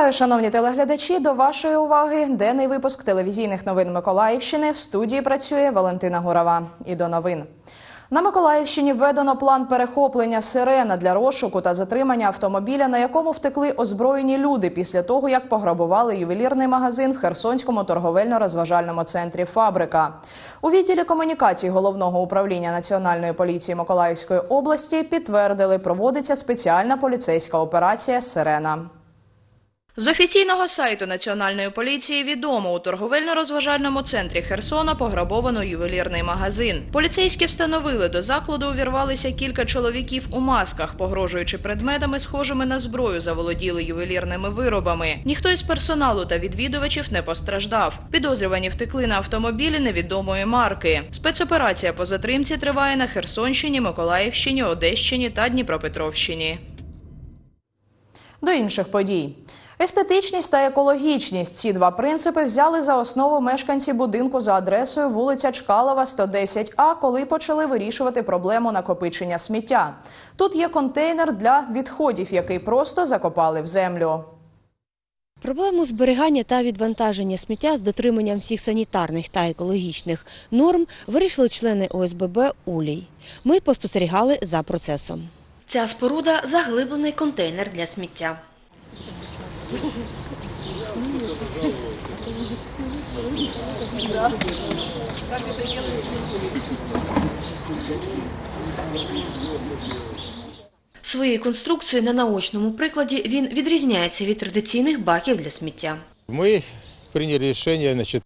Вітаю, шановні телеглядачі. До вашої уваги денний випуск телевізійних новин Миколаївщини. В студії працює Валентина Гурова. І до новин. На Миколаївщині введено план перехоплення сирена для розшуку та затримання автомобіля, на якому втекли озброєні люди після того, як пограбували ювелірний магазин в Херсонському торговельно-розважальному центрі Фабрика. У відділі комунікацій головного управління національної поліції Миколаївської області підтвердили, проводиться спеціальна поліцейська операція Сирена. З офіційного сайту Національної поліції відомо у торговельно-розважальному центрі Херсона пограбовано ювелірний магазин. Поліцейські встановили до закладу увірвалися кілька чоловіків у масках, погрожуючи предметами, схожими на зброю, заволоділи ювелірними виробами. Ніхто із персоналу та відвідувачів не постраждав. Підозрювані втекли на автомобілі невідомої марки. Спецоперація по затримці триває на Херсонщині, Миколаївщині, Одещині та Дніпропетровщині. До інших подій. Естетичність та екологічність ці два принципи взяли за основу мешканці будинку за адресою вулиця Чкалова, 110А, коли почали вирішувати проблему накопичення сміття. Тут є контейнер для відходів, який просто закопали в землю. Проблему зберігання та відвантаження сміття з дотриманням всіх санітарних та екологічних норм вирішили члени ОСББ Улій. Ми поспостерігали за процесом. Ця споруда заглиблений контейнер для сміття. Своєю конструкцією на наочному прикладі він відрізняється від традиційних баків для сміття. Мы приняли решение, значит,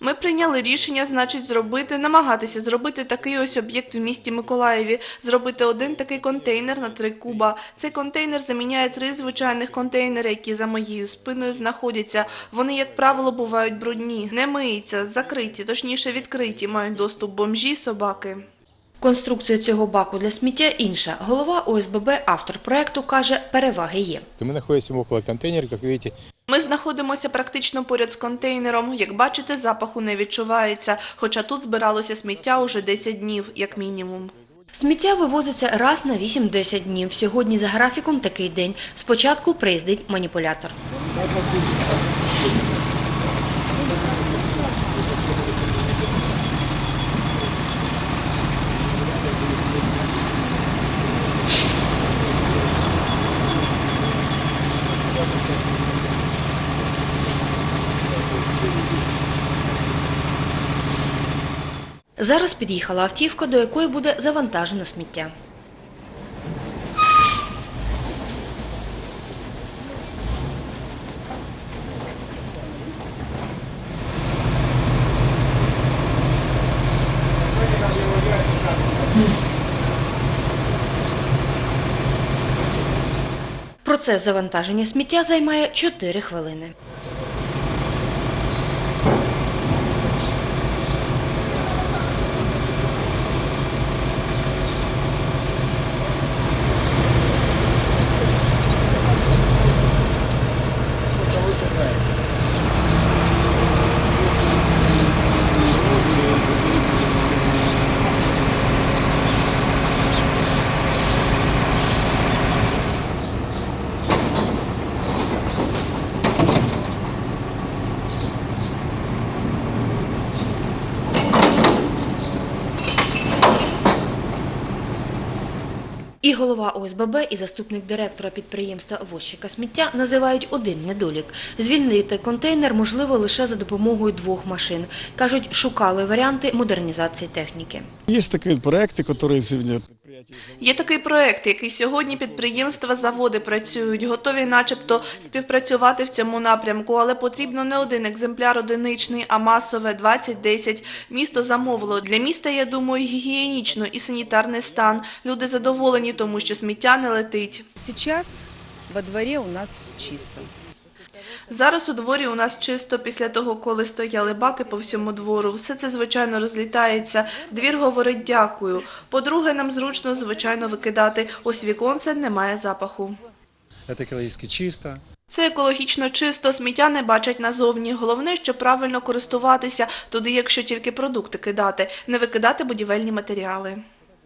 Ми прийняли рішення, значить, зробити, намагатися зробити такий ось об'єкт в місті Миколаєві, зробити один такий контейнер на три куба. Цей контейнер заміняє три звичайних контейнери, які за моєю спиною знаходяться. Вони, як правило, бувають брудні, не миються, закриті, точніше відкриті, мають доступ бомжі, собаки. Конструкція цього баку для сміття інша. Голова ОСББ, автор проекту, каже, переваги є. мы находимся около контейнера, как видите, Ми знаходимося практично поряд з контейнером. Як бачите, запаху не відчувається, хоча тут збиралося сміття уже 10 днів, як мінімум. Сміття вивозиться раз на 8-10 днів. Сьогодні за графіком такий день. Спочатку приїздить маніпулятор. Зараз під'їхала автівка, до якої буде завантажено сміття. Процес завантаження сміття займає 4 хвилини. І голова ОСББ, і заступник директора підприємства «Возчика сміття» називають один недолік. Звільнити контейнер можливо лише за допомогою двох машин. Кажуть, шукали варіанти модернізації техніки. Є такі проекти, які Є такий проект, який сьогодні підприємства, заводи працюють, готові, начебто, співпрацювати в цьому напрямку, але потрібно не один екземпляр одиничний, а масове 20-10. Місто замовило. Для міста, я думаю, гігієнічно і санітарний стан. Люди задоволені, тому що сміття не летить. Сейчас во дворе у нас чисто. Зараз у дворі у нас чисто після того, коли стояли баки по всьому двору. Все це, звичайно, розлітається. Двір говорить дякую. По-друге, нам зручно, звичайно, викидати. Ось віконце немає запаху. это экологически чисто. Це екологічно чисто, сміття не бачать назовні. Головне, що правильно користуватися, туди, якщо тільки продукти кидати, не викидати будівельні матеріали.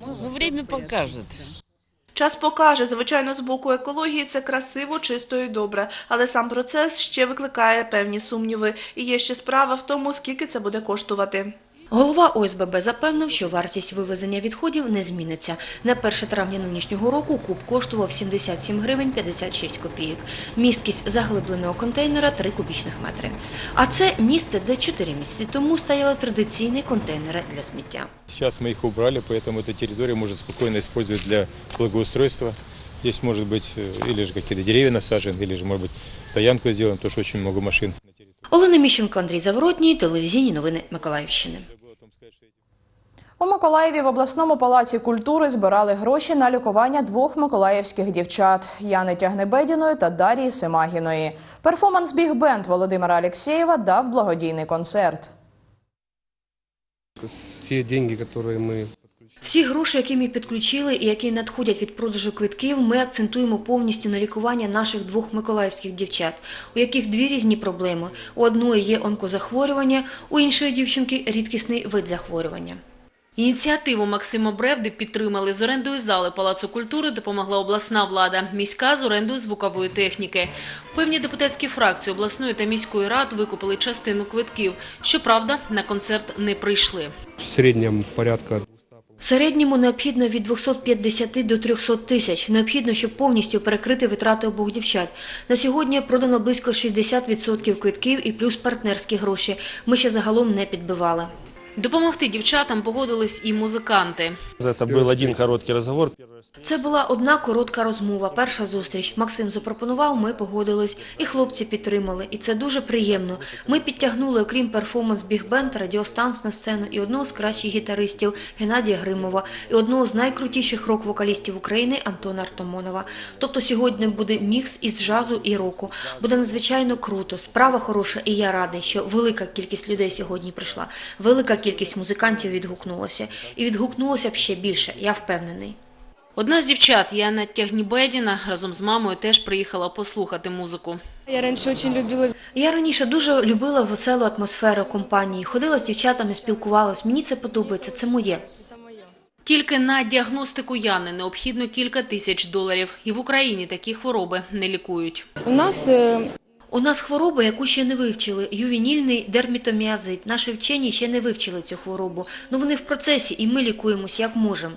Ну, время покажет. Час покаже, звичайно, з боку екології це красиво, чисто і добре, але сам процес ще викликає певні сумніви. І є ще справа в тому, скільки це буде коштувати. Голова ОСББ запевнив, що вартість вивезення відходів не зміниться. На 1 травня нинішнього року куб коштував 77 гривень 56 копійок. Місткість заглибленого контейнера 3 кубічних метри. А це місце, де 4 місяці тому стояли традиційні контейнери для сміття. Сейчас мы их убрали, поэтому эта территория может спокойно использовать для благоустройства. Здесь может быть э, или же какие-то деревья насажены, или же, может быть, стоянку сделаем, потому что очень много машин на территории. Олена Міщенко, Андрій Заворотній, телевізійні новини Миколаївщини. У Миколаєві в обласному палаці культури збирали гроші на лікування двох миколаївських дівчат Яни Тягнебедіної та Дарії Семагіної. Перформанс біг-бенд Володимира Алєксєєва дав благодійний концерт. Всі деньги, які мы Всі гроші, які ми підключили і які надходять від продажу квитків, ми акцентуємо повністю на лікування наших двох миколаївських дівчат, у яких дві різні проблеми. У одної є онкозахворювання, у іншої дівчинки рідкісний вид захворювання. Ініціативу Максима Бревди підтримали з орендою зали Палацу культури допомогла обласна влада, міська з орендою звукової техніки. Певні депутатські фракції обласної та міської рад викупили частину квитків. Щоправда, на концерт не прийшли. в среднем порядка 200 Середньому необхідно від 250 до 300 тисяч. Необхідно, щоб повністю перекрити витрати обох дівчат. На сьогодні продано близько 60% квитків і плюс партнерські гроші. Ми ще загалом не підбивали. Допомогти дівчатам погодились і музиканти. Это был один короткий разговор. Це була одна коротка розмова, перша зустріч. Максим запропонував, ми погодились, і хлопці підтримали. І це дуже приємно. Ми підтягнули, окрім перформанс біг-бенд, радіостанц на сцену і одного з кращих гітаристів Геннадія Гримова, і одного з найкрутіших рок-вокалістів України Антона Артамонова. Тобто сьогодні буде мікс із джазу і року. Буде надзвичайно круто. Справа хороша, і я радий, що велика кількість людей сьогодні прийшла. Велика кількість музикантів відгукнулася. І відгукнулося б ще більше, я впевнений. Одна з дівчат, Яна Тягнібедіна, разом з мамою теж приїхала послухати музику. Я раньше очень любила Я раніше дуже любила веселу атмосферу компанії, ходила з дівчатами, спілкувалась. Мені це подобається, це моє. Тільки на діагностику Яни необхідно кілька тисяч доларів. І в Україні такі хвороби не лікують. У нас э, У нас хвороба, яку ще не вивчили, ювенільний дермітоміазит. Наші вчені ще не вивчили цю хворобу. Ну вони в процесі, і ми лікуємось як можемо.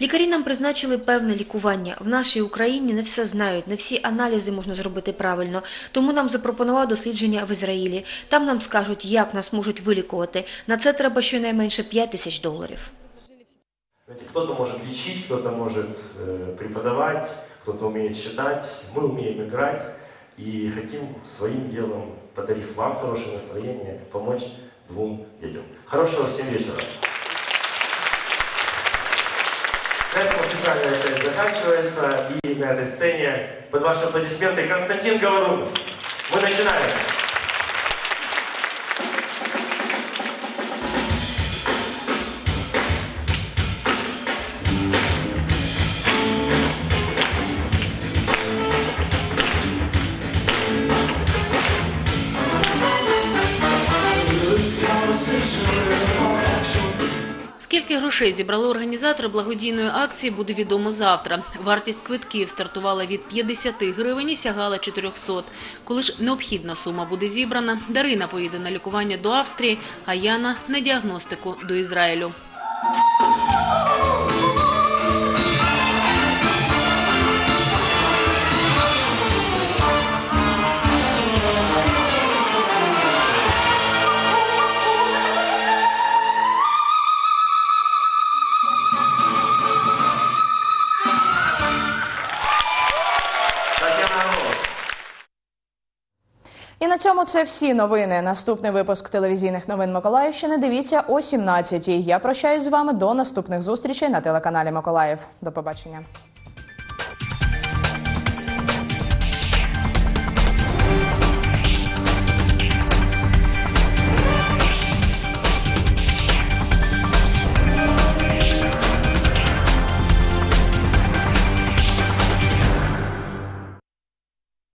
Лікарі нам призначили певне лікування. В нашій Україні не все знають, не всі аналізи можна зробити правильно. Тому нам запропонували дослідження в Ізраїлі. Там нам скажуть, як нас можуть вилікувати. На це треба щонайменше 5 тисяч доларів. Кто-то может лечить, кто-то может э, преподавать, кто-то умеет считать. Мы умеем играть и хотим своим делом, подарив вам хорошее настроение, помочь двум детям. Хорошего всем вечера. На этом официальная часть заканчивается. И на этой сцене под ваши аплодисменты Константин Говорун. Мы начинаем. Скільки грошей зібрали організатори благодійної акції, буде відомо завтра. Вартість квитків стартувала від 50 гривень і сягала 400. Коли ж необхідна сума буде зібрана, Дарина поїде на лікування до Австрії, а Яна на діагностику до Ізраїлю. Цьому це всі новини. Наступний випуск телевізійних новин Миколаївщини. Дивіться о 17-й. Я прощаюсь з вами до наступних зустрічей на телеканалі Миколаїв. До побачення.